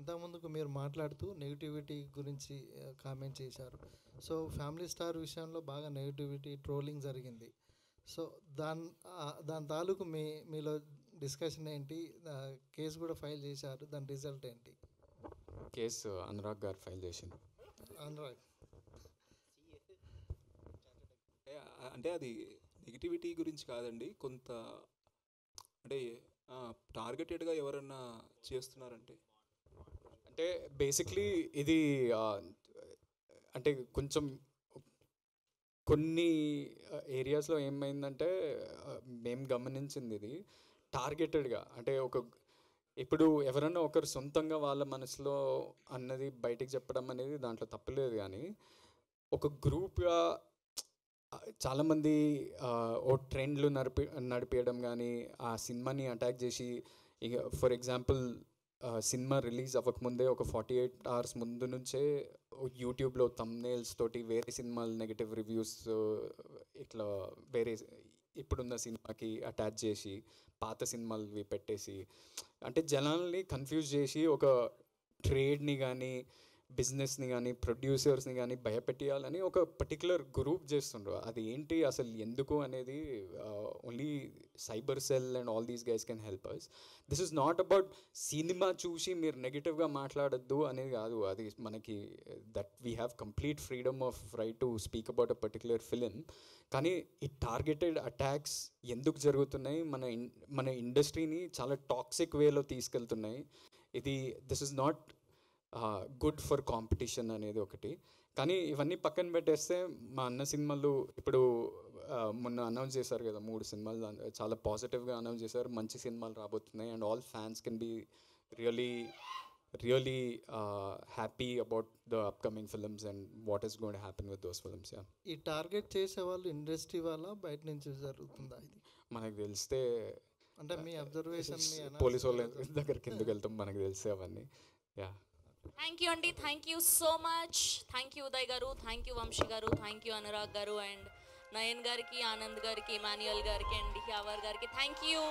ఇంతకుముందుకు మీరు మాట్లాడుతూ నెగిటివిటీ గురించి కామెంట్ చేశారు. సో ఫ్యామిలీ స్టార్ విషయంలో బాగా నెగిటివిటీ ట్రోలింగ్ జరిగింది. సో దాని దాని తాలూకు మీ మీలో డిస్కషన్ ఏంటి? కేసు కూడా ఫైల్ చేశారు. దాని రిజల్ట్ ఏంటి? కేసు అనురాగ్ గారు ఫైల్ చేసింది అనురాగ్ అంటే అది నెగిటివిటీ గురించి కాదండి. కొంత అంటే టార్గెటెడ్గా ఎవరన్నా చేస్తున్నారంటే. అంటే బేసిక్లీ ఇది అంటే కొంచెం కొన్ని ఏరియాస్లో ఏమైందంటే మేము గమనించింది ఇది. టార్గెటెడ్గా అంటే ఒక ఇప్పుడు ఎవరన్నా ఒకరు సొంతంగా వాళ్ళ మనసులో అన్నది బయటికి చెప్పడం అనేది దాంట్లో తప్పలేదు కానీ ఒక గ్రూప్గా చాలామంది ఓ ట్రెండ్లు నడిపి నడిపించడం కానీ ఆ సినిమాని అటాక్ చేసి ఇక ఫర్ ఎగ్జాంపుల్ సినిమా రిలీజ్ అవ్వకముందే ఒక ఫార్టీ ఎయిట్ అవర్స్ ముందు నుంచే యూట్యూబ్లో తమ్నేల్స్ తోటి వేరే సినిమాలు నెగటివ్ రివ్యూస్ ఇట్లా వేరే ఇప్పుడున్న సినిమాకి అటాచ్ చేసి పాత సినిమాలవి పెట్టేసి అంటే జనాల్ని కన్ఫ్యూజ్ చేసి ఒక ట్రేడ్ని కానీ బిజినెస్ని కానీ ప్రొడ్యూసర్స్ని కానీ భయపెట్టియాలని ఒక పర్టికులర్ గ్రూప్ చేస్తుండ్రు. అది ఏంటి అసలు ఎందుకు అనేది only cyber cell and all these guys can help us this is not about cinema చూసి మీరు నెగిటివ్గా మాట్లాడద్దు అనేది కాదు. అది మనకి that we have complete freedom of right to speak about a particular film కానీ ఈ టార్గెటెడ్ అటాక్స్ ఎందుకు జరుగుతున్నాయి? మన ఇన్ మన ఇండస్ట్రీని చాలా టాక్సిక్ వేలో తీసుకెళ్తున్నాయి. ఇది this is not good for competition అనేది ఒకటి. కానీ ఇవన్నీ పక్కన పెట్టేస్తే మా అన్న సినిమాలు ఇప్పుడు మొన్న అనౌన్స్ చేశారు కదా మూడు సినిమాలు చాలా పాజిటివ్గా అనౌన్స్ చేశారు. మంచి సినిమాలు రాబోతున్నాయి. And all fans can be really really happy about the upcoming films and what is gonna happen with those films yeah ఈ టార్గెట్ చేసే వాళ్ళు ఇండస్ట్రీ వల్ల బయట నుంచి జరుగుతుందా ఇది? మనకు తెలిస్తే అంటే మీ అబ్జర్వేషన్ మీ పోలీస్ వాళ్ళ దగ్గరికి ఎందుకు వెళ్తాం? మనకు తెలిస్తే అవన్నీ యా థ్యాంక్ యూ అండి thank you so much thank you Uday గారు థ్యాంక్ యూ వంశీ గారు థ్యాంక్ యూ అనురాగ్ గారు అండ్ నయన్ గారికి ఆనంద్ గారికి ఇమాన్యుయల్ గారికి అండ్ హ్యావర్ గారికి థ్యాంక్ యూ